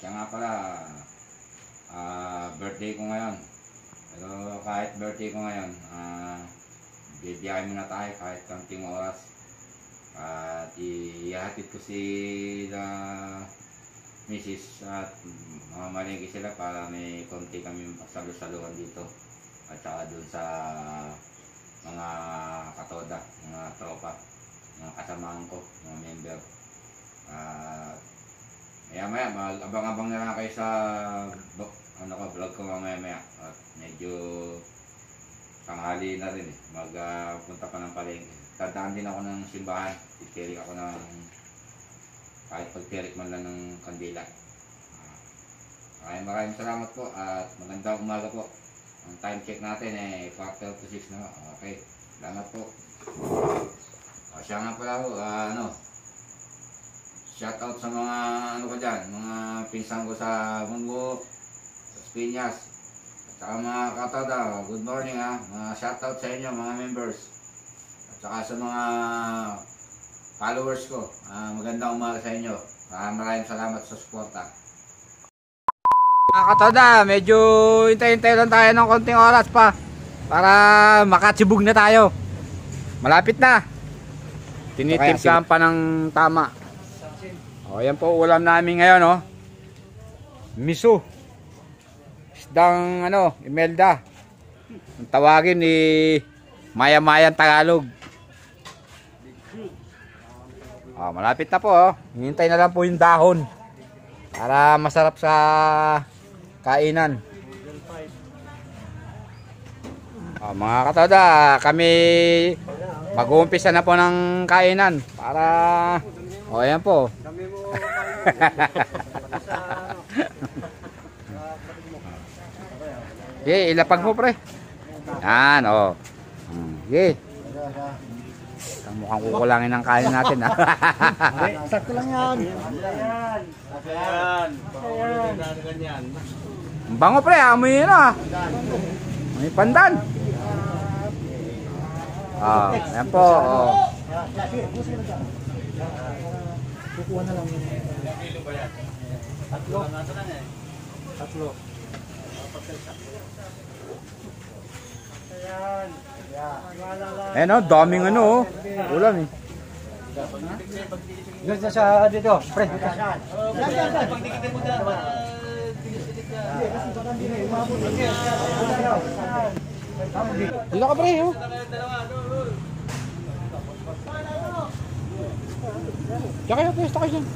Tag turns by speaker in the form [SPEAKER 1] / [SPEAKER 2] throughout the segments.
[SPEAKER 1] siya nga pala, ah, birthday ko ngayon. Pero kahit birthday ko ngayon, ah, bibiyahe muna tayo kahit kanting oras. At ihatid ko si na Mrs. at mga malingki sila para may konti kami salu-saluhan dito. At saka dun sa mga katoda, mga tropa, mga kasamahan ko, mga member. At maya maya, mag-abang-abang na lang kayo sa ano ko, vlog ko mamaya maya. At medyo tanghali na rin eh. Magpunta pa ng palengke. Tadaan din ako ng simbahan. Titirik ako ng kahit pagtirik man lang ng kandila. Ah, Maraming maraming salamat po at magandang umaga po. Ang time check natin eh, quarter to 6 na. Okay, salamat po. O, siya nga pala po, ah, ano, shout out sa mga ano ko dyan, mga pinsan ko sa Mungo, sa Piñas, at saka mga katada, good morning ha, mga shout out sa inyo mga members, at saka sa mga followers ko, ah, magandang umaga sa inyo, maraming maraming salamat sa suporta. Mga katoda, medyo hintay-hintay lang tayo ng konting oras pa para makatsibog na tayo. Malapit na. Tinitimplan pa ng tama. O, yan po ulam namin ngayon, oh. Miso. Isdang, ano, Imelda. Ang tawagin ni Maya-Mayan Tagalog. Oh, malapit na po, oh. Hintay na lang po yung dahon. Para masarap sa kainan. Oh, mga katoda, kami mag-uumpisa na po ng kainan para oh, ayan po. Kami mo. Okay, ilapag mo pre. Yan, oh. Hmm, Okay. Ang mukhang kukulangin ng kain natin, ha. Sakto lang yan. Ayan. Ayan.
[SPEAKER 2] Ayan.
[SPEAKER 1] Ang bango pre, amoy yun, ah. May pandan. Ah, ayan po. Oh. Kukuha na lang yun. Tatlo. Tatlo. Ayan. Ayan. Wala lang. Ayan, oh, daming ano, oh. Ulam, eh.
[SPEAKER 2] Doon sa sa dito. Pre, dito.
[SPEAKER 1] Dito ka pre, oh. Diyan kayo, pwesto kayo dyan.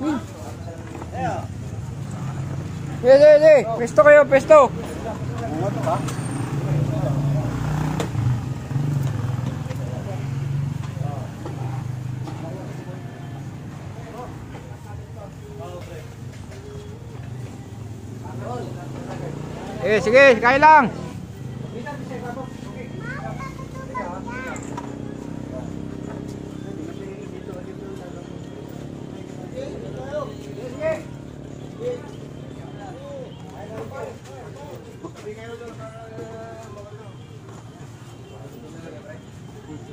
[SPEAKER 1] Hmm. Sige, sige, sige. Pwesto kayo, pwesto. Eh, sige, kaya lang.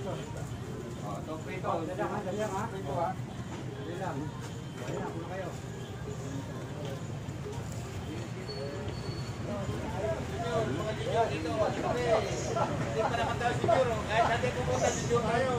[SPEAKER 1] Oh, ito prito. Dadaan, dadaan
[SPEAKER 2] ha. Prito ha. Dali lang. Dali lang, kuno kayo. Dito, mga junior, dito. Hindi pa naman daw siguro. Kahit natin pupunta, junior kayo.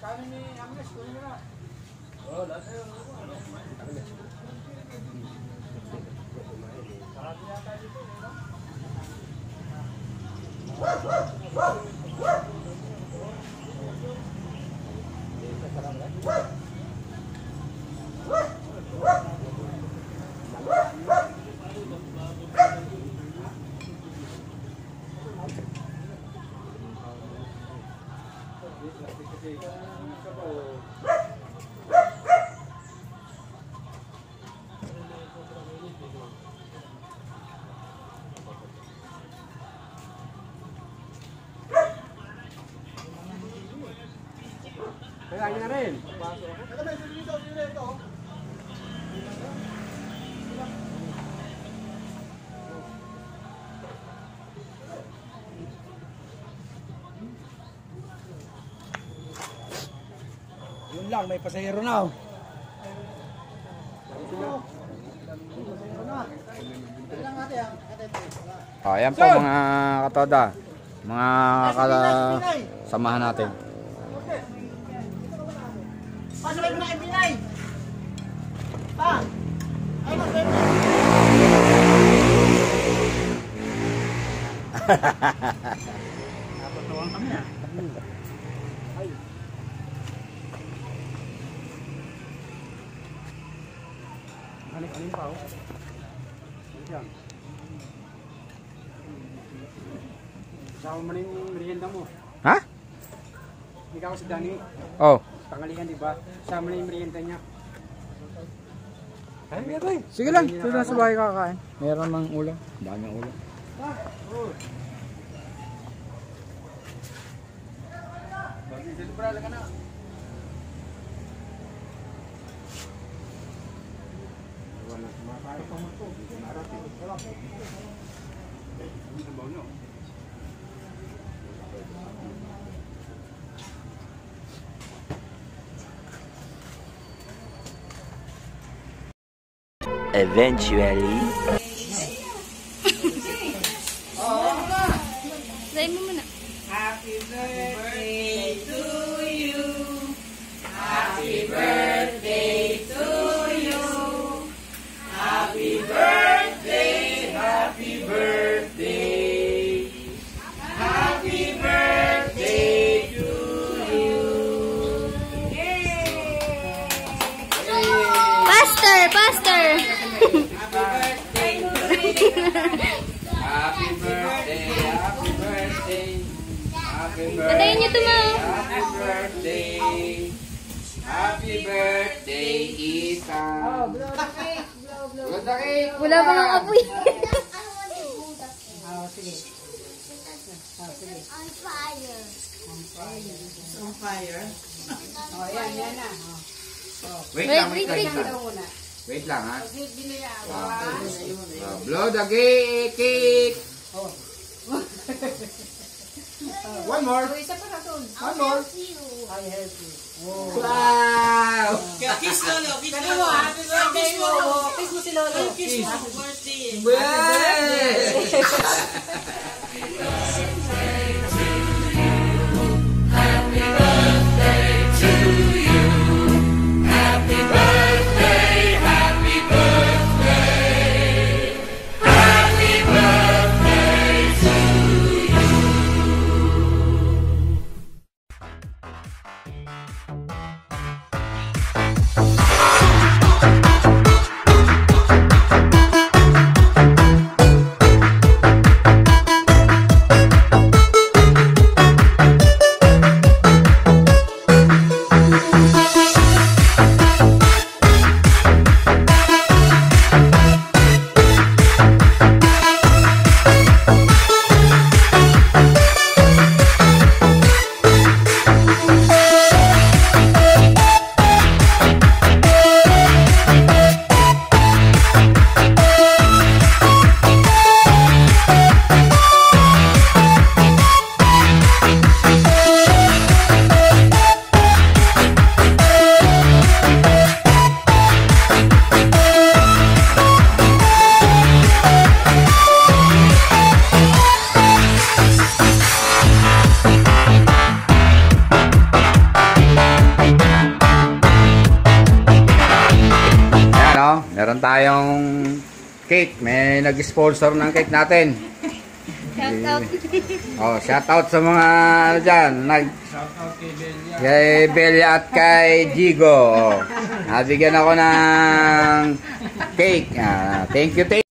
[SPEAKER 2] કાલે અમે school માં Kaya na rin. Yun lang, may pasahero na. oh.
[SPEAKER 1] Oh, ayan po mga katoda. Mga kasamahan natin. Paano kayo mga
[SPEAKER 2] Pinay? Pa! Ay, mas
[SPEAKER 1] Alin, alin pa, oh. Yan.
[SPEAKER 2] Kasama mo na yung merienda mo.
[SPEAKER 1] Ha?
[SPEAKER 2] Ka ako si Dani.
[SPEAKER 1] Oh.
[SPEAKER 2] Pangalihan, di ba? Kasama na yung merienda niya. Ay, meron
[SPEAKER 1] eh. Sige lang, dito na sa bahay kakain. Meron ng ulam. Dami ng ulam.
[SPEAKER 3] Eventually.
[SPEAKER 1] Happy birthday. Patayin niyo to, Ma. Happy birthday. Happy birthday, Ethan. Oh, blow the cake. Blow the cake. Wala pa nga apoy. Wait Wait, lang, wait, wait, wait.
[SPEAKER 4] lang.
[SPEAKER 1] Wait lang, ha? Oh, blow the cake. cake. One more.
[SPEAKER 4] One
[SPEAKER 1] more. Wow! Kiss Lolo,
[SPEAKER 4] kiss Lolo. Happy birthday, Lolo. Kiss mo si Lolo.
[SPEAKER 1] Kiss mo. Happy
[SPEAKER 4] birthday.
[SPEAKER 1] Well. tayong cake. May nag-sponsor ng cake natin. Shout out. Oh, shout out sa mga ano dyan, nag kay Belia at kay Jigo. Oh. Nabigyan ako ng cake. Ah, thank you, thank